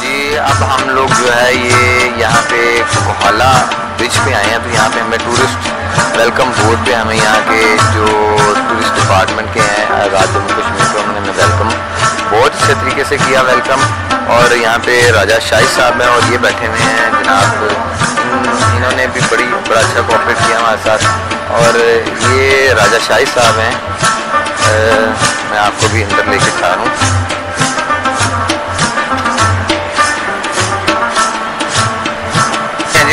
جی اب ہم لوگ جو ہے یہ یہاں پہ کوہالا برج پہ آئے ہیں۔ تو یہاں پہ ہمیں ٹورسٹ ویلکم بورڈ پہ ہمیں یہاں کے جو ٹورسٹ ڈپارٹمنٹ کے ہیں، آزاد جموں کشمیر کے، انہوں نے ہمیں ویلکم بہت اچھے طریقے سے کیا ویلکم اور یہاں پہ راجہ شاہی صاحب ہیں اور یہ بیٹھے ہوئے ہیں۔ جناب، انہوں نے بھی بڑی، بڑا اچھا کوپریٹ کیا ہمارے ساتھ۔ اور یہ راجہ شاہی صاحب ہیں۔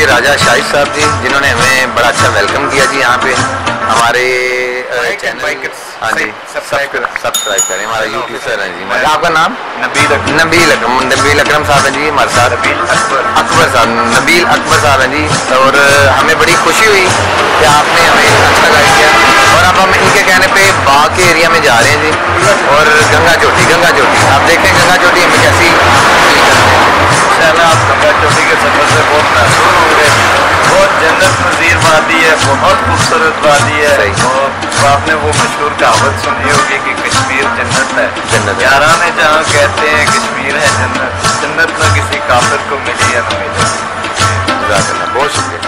جی راجہ شاہد صاحب جی جنہوں نے ہمیں بڑا اچھا ویلکم کیا جی یہاں پہ۔ ہمارے ہاں جی سبسکرائب کریں۔ ہمارا یوٹیوب سر ہیں جی۔ آپ کا نام؟ نبیل اکرم نبیل اکرم نبیل اکرم صاحب ہیں جی ہمارے ساتھ۔ اکبر۔ صاحب نبیل اکبر صاحب ہیں جی۔ اور ہمیں بڑی خوشی ہوئی کہ آپ نے ہمیں اچھا گائڈ کیا۔ اور اب ہم ان کے کہنے پہ باغ کے ایریا میں جا رہے ہیں جی۔ اور گنگا چوٹی گنگا چوٹی۔ آپ دیکھیں کے سفر سے بہت محسوس ہوں گے۔ بہت جنت نظیر وادی ہے بہت خوبصورت وادی ہے۔ اور آپ نے وہ مشہور کہاوت سنی ہوگی کہ کشمیر جنت ہے۔ جنت ہے۔ یارانے جہاں کہتے ہیں کشمیر ہے جنت۔ جنت نہ کسی کافر کو ملی ہے۔ نہ ملی بہت شکریہ۔